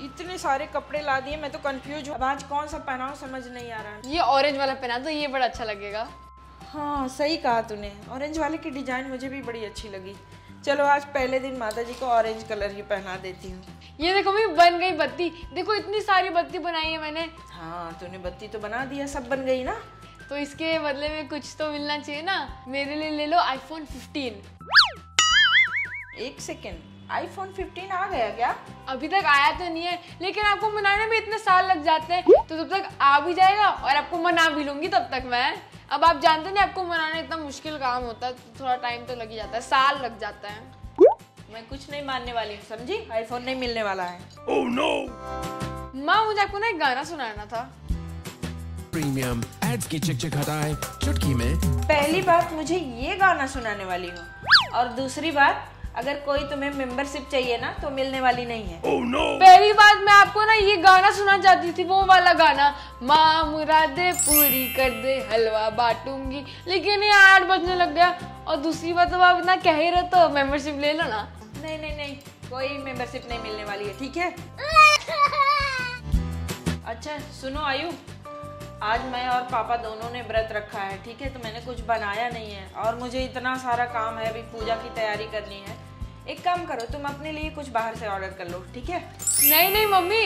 इतने सारे कपड़े ला दिए मैं तो कंफ्यूज हूँ। आज कौन सा पहनाऊं समझ नहीं आ रहा। है ये ऑरेंज वाला पहना तो ये बड़ा अच्छा लगेगा। हाँ सही कहा तूने। ऑरेंज वाले की डिज़ाइन मुझे भी बड़ी अच्छी लगी। चलो आज पहले दिन माता जी को ऑरेंज कलर ही पहना देती हूँ। ये देखो मम्मी बन गई बत्ती। देखो इतनी सारी बत्ती बनाई है मैंने। हाँ तूने बत्ती तो बना दिया सब बन गई ना? तो इसके बदले में कुछ तो मिलना चाहिए ना। मेरे लिए ले लो आईफोन 15 एक सेकेंड आईफोन 15 आ गया क्या? अभी तक आया तो नहीं है लेकिन आपको मनाने में इतने साल लग जाते हैं तो तब तक आ भी जाएगा और आपको मना भी लूँगी तब तक मैं। अब आप जानते नहीं आपको मनाना इतना मुश्किल काम होता है तो थोड़ा टाइम तो लग ही जाता है साल लग जाता है। मैं कुछ नहीं मानने वाली हूँ समझी? आईफोन नहीं मिलने वाला है। Oh, no! माँ मुझे आपको ना एक गाना सुनाना था। प्रीमियम एड्स की चिक चिक हटाए चुटकी में। पहली बात मुझे ये गाना सुनाने वाली हो। और दूसरी बात अगर कोई तुम्हें मेंबरशिप चाहिए ना तो मिलने वाली नहीं है। Oh, no. पहली बात मैं आपको ना ये गाना सुना चाहती थी वो वाला गाना माँ मुरादे पूरी कर दे हलवा बांटूँगी। लेकिन ये आठ बजने लग गया और दूसरी बात अब आप इतना कह ही रहे तो मेंबरशिप ले लो ना। नहीं नहीं नहीं कोई मेंबरशिप नहीं मिलने वाली है ठीक है? अच्छा सुनो आयु। आज मैं और पापा दोनों ने व्रत रखा है ठीक है? तो मैंने कुछ बनाया नहीं है। और मुझे इतना सारा काम है अभी पूजा की तैयारी करनी है। एक काम करो तुम अपने लिए कुछ बाहर से ऑर्डर कर लो ठीक है? नहीं नहीं मम्मी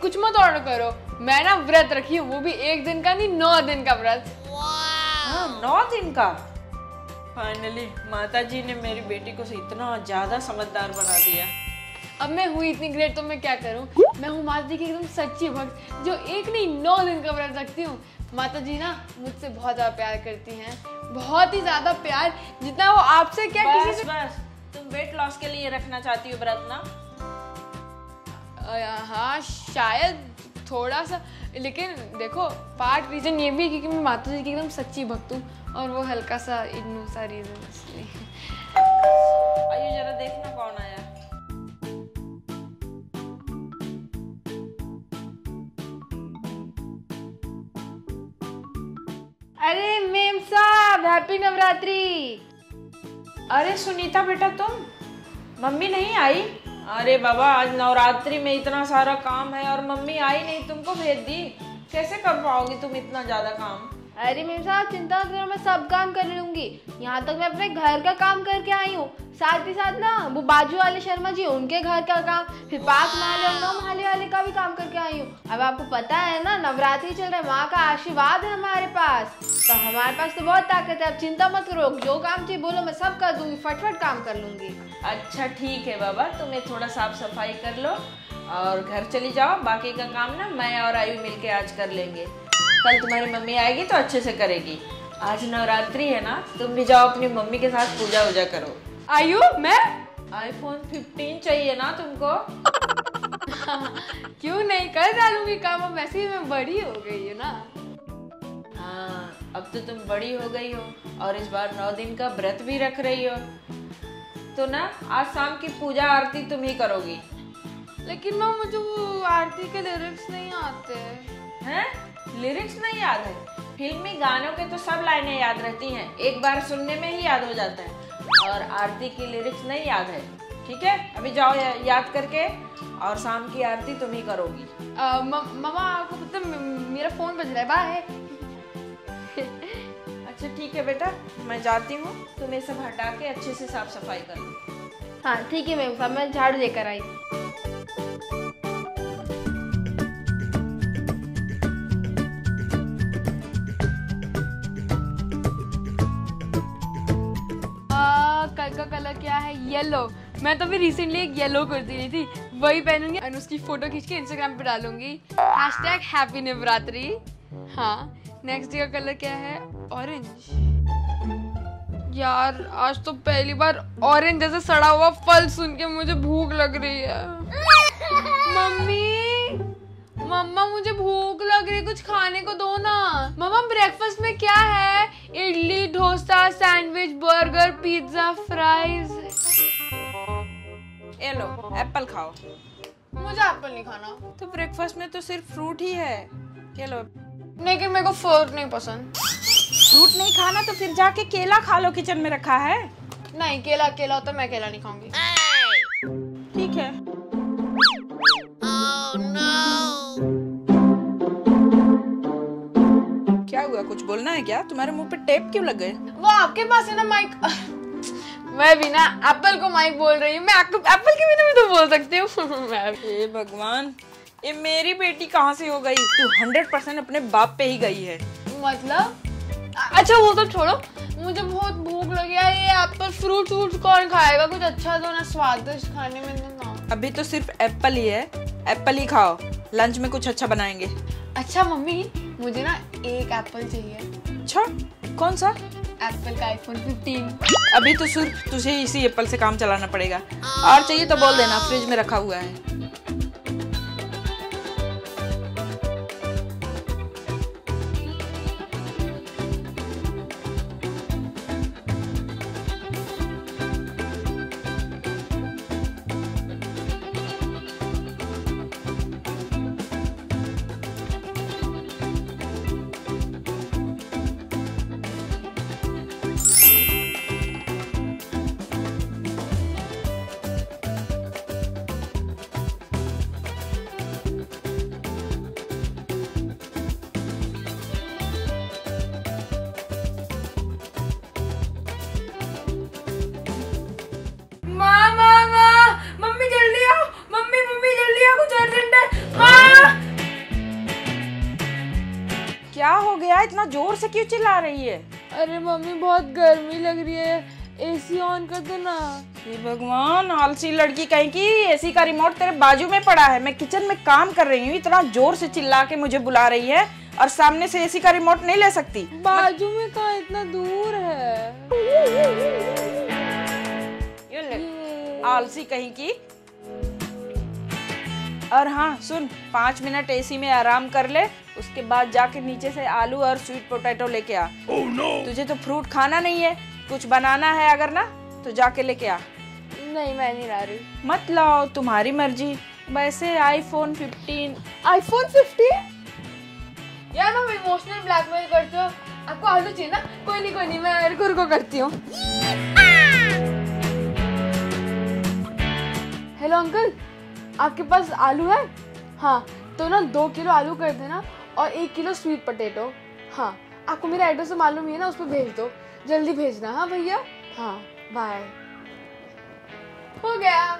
कुछ मत ऑर्डर करो। मैं ना व्रत रखी हूँ वो भी एक दिन का नहीं नौ दिन का व्रत। हाँ नौ दिन का? फाइनली माता जी ने मेरी बेटी को इतना ज़्यादा समझदार बना दिया। अब मैं हुई इतनी ग्रेट तो मैं क्या करूँ? मैं हूँ माता जी की एकदम सच्ची भक्त जो एक नहीं नौ दिन का व्रत रखती हूँ। माता जी ना मुझसे बहुत ज़्यादा प्यार करती हैं। बहुत ही ज़्यादा प्यार जितना वो आपसे क्या बस, किसी से बस। तुम वेट लॉस के लिए रखना चाहती हो व्रत ना? हाँ शायद थोड़ा सा। लेकिन देखो पार्ट रीजन ये भी है क्योंकि मैं माता जी की एकदम सच्ची भक्त हूँ और वो हल्का सा इग्नू सा रीजन इसलिए। जरा देखना कौन आया। अरे मेम साहब हैप्पी नवरात्रि। अरे सुनीता बेटा तुम? मम्मी नहीं आई? अरे बाबा आज नवरात्रि में इतना सारा काम है और मम्मी आई नहीं तुमको भेज दी। कैसे कर पाओगी तुम इतना ज़्यादा काम? अरे मेम साहब चिंता मत करो मैं सब काम कर लूँगी। यहाँ तक मैं अपने घर का काम करके आई हूँ। साथ ही साथ ना वो बाजू वाले शर्मा जी उनके घर का काम फिर पाँच महले और नौ महले वाले का भी काम आई हूँ। अब आपको पता है ना नवरात्रि चल रहा है माँ का आशीर्वाद है हमारे पास। तो हमारे पास तो बहुत ताकत है अब चिंता मत करो जो काम चाहिए बोलो मैं सब कर दूँगी फटफट काम कर लूँगी। अच्छा ठीक है बाबा तुम्हें थोड़ा साफ़ सफ़ाई कर लो और घर चली जाओ बाकी का काम ना मैं और आयु मिलके आज कर लेंगे। कल तुम्हारी मम्मी आएगी तो अच्छे से करेगी। आज नवरात्रि है ना तुम भी जाओ अपनी मम्मी के साथ पूजा वूजा करो। आयु मैं? आईफोन 15 चाहिए ना तुमको? क्यों नहीं? कर डालूँगी काम अब वैसे ही मैं बड़ी हो गई हूँ ना। हाँ अब तो तुम बड़ी हो गई हो और इस बार नौ दिन का व्रत भी रख रही हो। तो ना आज शाम की पूजा आरती तुम ही करोगी। लेकिन मैं मुझे वो आरती के लिरिक्स नहीं आते। हैं? लिरिक्स नहीं याद है? फिल्मी गानों के तो सब लाइनें याद रहती हैं। एक बार सुनने में ही याद हो जाता है। और आरती की लिरिक्स नहीं याद है। ठीक है? अभी जाओ याद करके और शाम की आरती तुम ही करोगी। ममा आपको पता मेरा फ़ोन बज रहा है बाय। अच्छा ठीक है बेटा मैं जाती हूँ तुम्हें सब हटा के अच्छे से साफ़ सफ़ाई कर लो। हाँ ठीक है मैम साहब मैं झाड़ू लेकर आई। येलो मैं तो अभी रिसेंटली एक येलो कुर्ती ली थी, वही पहनूँगी और उसकी फ़ोटो खींच के इंस्टाग्राम पे डालूँगी। हैशटैग हैप्पी नवरात्रि हाँ नेक्स्ट डे का कलर क्या है? ऑरेंज यार, आज तो पहली बार ऑरेंज जैसे सड़ा हुआ फल सुन के मुझे भूख लग रही है। मम्मी, मम्मा, मुझे भूख लग रही कुछ खाने को दो ना। मम्मा ब्रेकफास्ट में क्या है? Idli, dosa sandwich burger pizza fries ये लो एप्पल खाओ। मुझे एप्पल नहीं खाना। तो ब्रेकफास्ट में तो सिर्फ़ फ्रूट ही है। ये लो। लेकिन मेरे को फ़र्क नहीं पसंद। फ्रूट नहीं खाना तो फिर जाके केला खा लो किचन में रखा है। नहीं केला केला होता मैं केला नहीं खाऊँगी। ठीक है। क्या हुआ? कुछ बोलना है क्या? तुम्हारे मुँह पे टेप क्यों लग गए? वो आपके पास है ना माइक मैं भी ना एप्पल को माइक बोल रही हूँ। मैं एप्पल के बिना भी तो बोल सकती हूँ। भगवान ये मेरी बेटी कहाँ से हो गई? तू हंड्रेड परसेंट अपने बाप पे ही गई है। मतलब? अच्छा वो तो छोड़ो। मुझे बहुत भूख लगी है। ये एप्पल फ्रूट फ्रूट कौन खाएगा? कुछ अच्छा तो ना स्वादिष्ट खाने में ना। अभी तो सिर्फ़ एप्पल ही है। एप्पल ही खाओ। लंच में कुछ अच्छा बनाएँगे। अच्छा मम्मी मुझे ना एक एप्पल चाहिए। अच्छा कौन सा? एप्पल का आईफोन 15 अभी तो सिर्फ़ तुझे इसी एप्पल से काम चलाना पड़ेगा। और चाहिए तो बोल देना फ्रिज में रखा हुआ है। इतना ज़ोर से क्यों चिल्ला रही है? अरे मम्मी बहुत गर्मी लग रही है। एसी ऑन कर दो ना हे भगवान आलसी लड़की कहीं की? एसी का रिमोट तेरे बाजू में पड़ा है। मैं किचन में काम कर रही हूँ इतना ज़ोर से चिल्ला के मुझे बुला रही है और सामने से एसी का रिमोट नहीं ले सकती। बाजू में कहा? इतना दूर है। आलसी कहीं की? और हाँ सुन पाँच मिनट एसी में आराम कर ले उसके बाद जाके नीचे से आलू और स्वीट पोटैटो लेके आ। Oh, no. तुझे तो फ्रूट खाना नहीं है कुछ बनाना है अगर ना तो जाके लेके आ। नहीं मैं नहीं ला रही। मत लाओ तुम्हारी मर्ज़ी। वैसे आईफोन 15 आईफोन 15 यार तुम इमोशनल ब्लैकमेल करते हो। आपको आलू चाहिए ना? कोई नहीं कोई नहीं मैं अरकुर को करती हूँ। हेलो अंकल आपके पास आलू है? हाँ तो ना दो किलो आलू कर देना और एक किलो स्वीट पटेटो हाँ आपको मेरा एड्रेस मालूम ही है ना उस पर भेज दो। जल्दी भेजना हाँ भैया? हाँ बाय हो गया।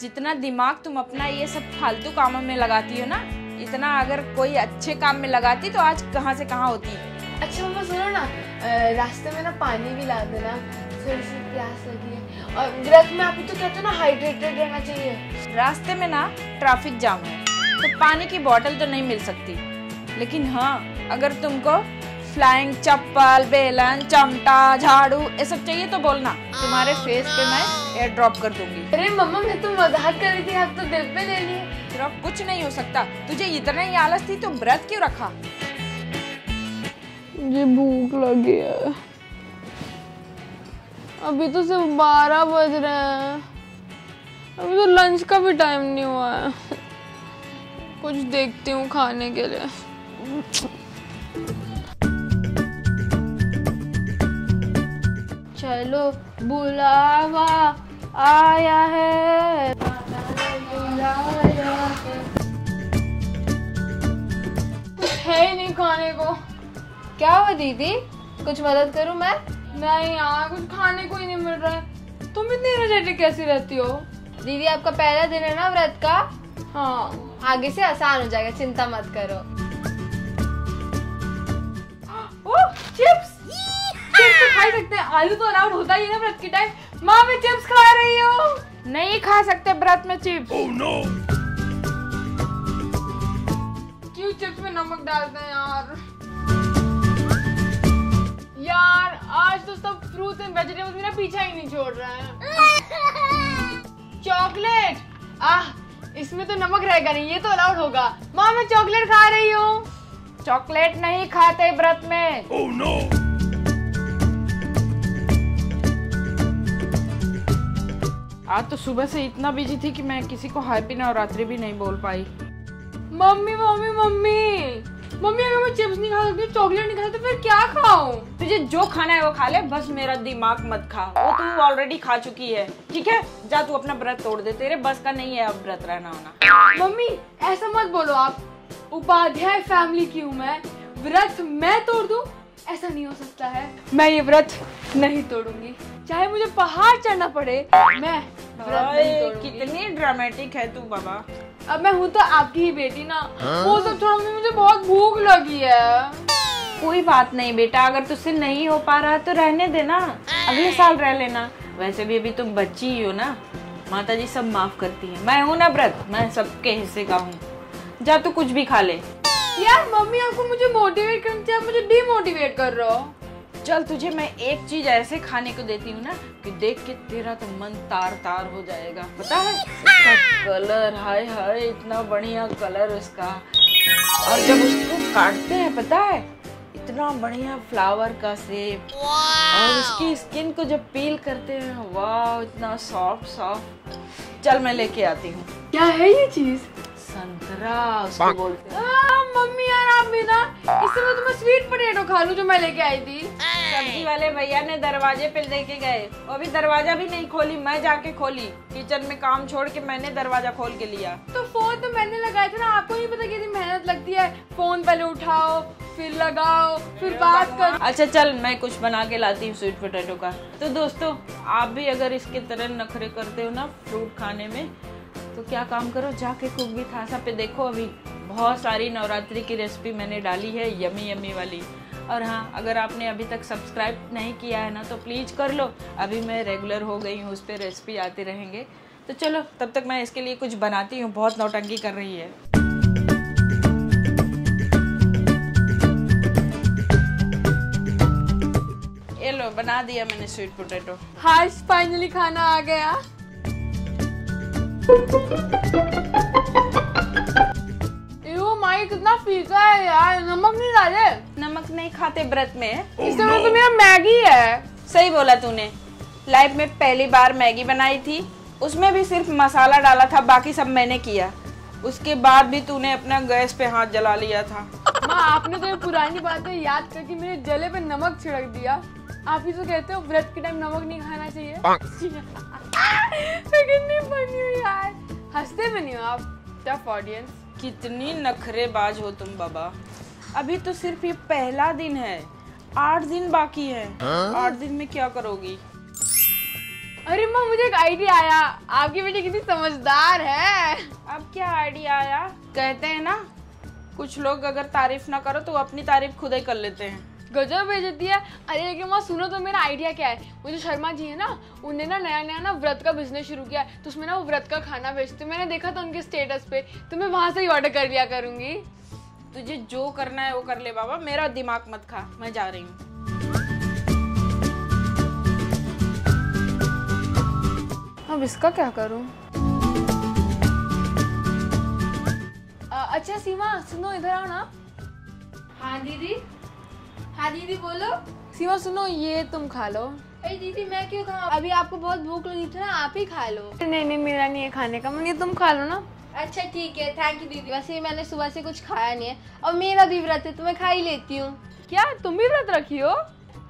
जितना दिमाग तुम अपना ये सब फालतू कामों में लगाती हो ना इतना अगर कोई अच्छे काम में लगाती तो आज कहाँ से कहाँ होती? अच्छा मम्मा सुनो ना रास्ते में ना पानी भी ला देना थोड़ी सी प्यास लगी है। और में आप तो कहते हो ना हाइड्रेटेड रहना चाहिए। रास्ते में ना ट्रैफ़िक जाम है तो पानी की बोतल तो नहीं मिल सकती। लेकिन हाँ अगर तुमको फ्लाइंग चप्पल बेलन चमटा झाड़ू ये सब चाहिए तो बोलना। तुम्हारे फेस पे मैं एयर ड्रॉप कर दूँगी। अरे मम्मा मैं तो मज़ाक कर रही थी आप तो दिल पे ले लिए। तेरा कुछ नहीं हो सकता। तुझे इतना ही आलस थी तो व्रत क्यों रखा? मुझे भूख लगी है। अभी तो सिर्फ़ बारह बज रहे हैं। अभी तो लंच का भी टाइम नहीं हुआ है। कुछ देखती हूँ खाने के लिए। चलो, बुलावा आया है। है ही नहीं खाने को। क्या हुआ दीदी? कुछ मदद करूँ मैं? नहीं यार कुछ खाने को ही नहीं मिल रहा है। तुम इतनी एनर्जेटिक कैसी रहती हो? दीदी आपका पहला दिन है ना व्रत का? हाँ। आगे से आसान हो जाएगा चिंता मत करो। ओ चिप्स! चिप्स तो खा सकते हैं। आलू तो अलाउड होता ही है ना व्रत के टाइम माँ मैं चिप्स खा रही हूँ। नहीं खा सकते व्रत में चिप्स। Oh, no. क्यों चिप्स में नमक डालते हैं यार? यार आज तो सब फ्रूट्स एंड वेजिटेबल्स मेरा पीछा ही नहीं छोड़ रहा है। चॉकलेट आह इसमें तो नमक रहेगा नहीं ये तो अलाउड होगा। माँ मैं चॉकलेट खा रही हूँ। चॉकलेट नहीं खाते व्रत में। Oh, no. आज तो सुबह से इतना बिज़ी थी कि मैं किसी को हैप्पी नवरात्रि भी नहीं बोल पाई। Mummy mummy mummy! मम्मी अगर मैं चिप्स नहीं खा सकती चॉकलेट नहीं खा सकती फिर क्या खाऊं? तुझे जो खाना है वो खा ले बस मेरा दिमाग मत खा। वो तू ऑलरेडी खा चुकी है ठीक है? जा तू अपना व्रत तोड़ दे तेरे बस का नहीं है अब व्रत रहना होना। मम्मी ऐसा मत बोलो आप। उपाध्याय फैमिली की हूँ मैं। व्रत मैं तोड़ दूँ? ऐसा नहीं हो सकता है। मैं ये व्रत नहीं तोड़ूँगी। चाहे मुझे पहाड़ चढ़ना पड़े मैं कितनी ड्रामेटिक है तू बाबा। अब मैं हूँ तो आपकी ही बेटी ना। वो सब छोड़ो मुझे बहुत भूख लगी है। कोई बात नहीं बेटा अगर तुझसे नहीं हो पा रहा तो रहने देना अगले साल रह लेना। वैसे भी अभी तुम बच्ची ही हो ना। माता जी सब माफ़ करती है। मैं हूँ ना व्रत मैं सबके हिस्से का हूँ। जा तू कुछ भी खा ले। यार मम्मी आपको मुझे मोटिवेट करना चाहिए आप मुझे डिमोटिवेट कर रहे हो। चल तुझे मैं एक चीज़ ऐसे खाने को देती हूँ ना कि देख के तेरा तो मन तार तार हो जाएगा। पता है? इसका कलर हाय हाय इतना बढ़िया कलर उसका और जब उसको काटते हैं पता है? इतना बढ़िया फ्लावर का सेब। और उसकी स्किन को जब पील करते हैं वाह इतना सॉफ्ट सॉफ्ट। चल मैं लेके आती हूँ। क्या है ये चीज़? संतरा उसको बोलते हैं। मम्मी यार आप भी ना इससे मैं तुम्हें स्वीट पोटैटो खा लूँ जो मैं लेके आई थी। सब्ज़ी वाले भैया ने दरवाजे पे लेके गए। वो अभी दरवाज़ा भी नहीं खोली मैं जाके खोली। किचन में काम छोड़ के मैंने दरवाज़ा खोल के लिया। तो फ़ोन तो मैंने लगाया था ना आपको नहीं पता कितनी मेहनत लगती है? फ़ोन पहले उठाओ फिर लगाओ फिर बात करो। अच्छा चल मैं कुछ बना के लाती हूँ स्वीट पोटैटो का। तो दोस्तों आप भी अगर इसके तरह नखरे करते हो ना फ्रूट खाने में तो क्या काम करो? जाके कुक भी थासा पे देखो अभी बहुत सारी नवरात्रि की रेसिपी मैंने डाली है, यमी यमी वाली। और हाँ अगर आपने अभी तक सब्सक्राइब नहीं किया है ना तो प्लीज़ कर लो। अभी मैं रेगुलर हो गई हूँ, उस पर रेसिपी आते रहेंगे। तो चलो, तब तक मैं इसके लिए कुछ बनाती हूँ, बहुत नौटंकी कर रही है। ये लो, बना दिया मैंने स्वीट पोटैटो हाय फाइनली खाना आ गया। माई कितना फीका है यार नमक नहीं डाले। नमक नहीं खाते व्रत में। इससे मतलब तो मेरा मैगी है। सही बोला तूने। लाइफ में पहली बार मैगी बनाई थी। उसमें भी सिर्फ़ मसाला डाला था बाकी सब मैंने किया। उसके बाद भी तूने अपना गैस पे हाथ जला लिया था। माँ आपने तो ये पुरानी बातें याद करके मेरे जले पे नमक छिड़क दिया। आप ही तो कहते हो व्रत के टाइम नमक नहीं खाना चाहिए। मैं कितनी फनी हूँ यार। हँसते भी नहीं हो आप? टफ ऑडियंस कितनी नखरेबाज हो तुम बाबा। अभी तो सिर्फ़ ये पहला दिन है। आठ दिन बाकी है। आठ दिन में क्या करोगी? अरे माँ मुझे एक आइडिया आया। आपकी बेटी कितनी समझदार है। अब क्या आइडिया आया? कहते हैं ना कुछ लोग अगर तारीफ़ ना करो तो अपनी तारीफ़ खुद ही कर लेते हैं। गजब बेचती है। अरे लेकिन माँ सुनो तो मेरा आइडिया क्या है? वो जो शर्मा जी है ना उनने ना नया नया ना व्रत का बिज़नेस शुरू किया है। तो उसमें ना वो व्रत का खाना बेचते मैंने देखा था उनके स्टेटस पे। तो मैं वहाँ से ही ऑर्डर कर लिया करूँगी। तुझे जो करना है वो कर ले बाबा। मेरा दिमाग मत खा। मैं जा रही हूँ। अब इसका क्या करूँ? अच्छा सीमा सुनो इधर आओ ना। हाँ दीदी। हाँ दीदी बोलो। सीमा सुनो ये तुम खा लो। अरे दीदी मैं क्यों खाऊं? अभी आपको बहुत भूख लगी थी ना आप ही खा लो। नहीं नहीं मेरा नहीं है खाने का ये तुम खा लो ना। अच्छा ठीक है थैंक यू दीदी। वैसे मैंने सुबह से कुछ खाया नहीं है। और मेरा भी व्रत है तो मैं खा ही लेती हूँ। क्या? तुम भी व्रत रखी हो?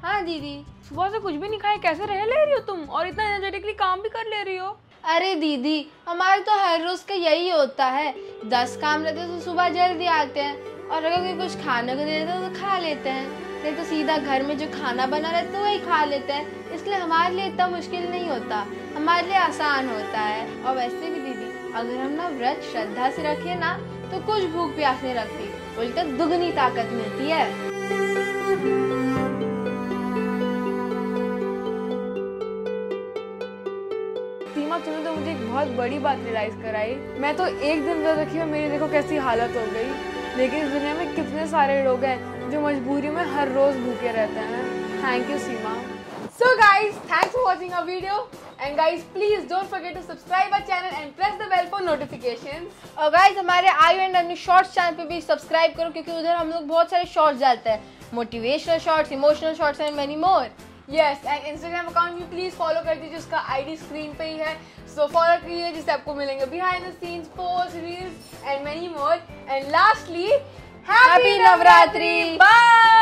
हाँ दीदी। सुबह से कुछ भी नहीं खाए कैसे रह ले रही हो तुम? और इतना एनर्जेटिकली काम भी कर ले रही हो? अरे दीदी हमारे तो हर रोज का यही होता है। दस काम रहते हैं तो सुबह जल्दी आते हैं और अगर कोई कुछ खाने को दे देता तो खा लेते हैं। नहीं तो सीधा घर में जो खाना बना रहता है वही खा लेते हैं। इसलिए हमारे लिए इतना मुश्किल नहीं होता। हमारे लिए आसान होता है। और वैसे भी दीदी, अगर हम ना व्रत श्रद्धा से रखे ना तो कुछ भूख प्यास नहीं लगती। उल्टा दुगनी ताकत मिलती है। सीमा, तूने तो मुझे एक बहुत बड़ी बात रियलाइज़ कराई। मैं तो एक दिन व्रत रखी मेरी देखो कैसी हालत हो गई। लेकिन इस दुनिया में कितने सारे लोग हैं जो मजबूरी में हर रोज भूखे रहते हैं। Thank you Seema so guys thanks for watching our video and guys please don't forget to subscribe our channel and press the bell for notifications और गाइज़ हमारे आई एंड अन्य शॉर्ट्स चैनल पे भी सब्सक्राइब करो, क्योंकि उधर हम लोग बहुत सारे शॉर्ट्स डालते हैं। Motivational shorts emotional shorts and many more yes and Instagram account भी प्लीज़ फॉलो कर दीजिए उसका आईडी स्क्रीन पे ही है। सो फॉलो कीजिए जिससे आपको मिलेंगे behind the scenes post reels and many more and lastly happy Navratri bye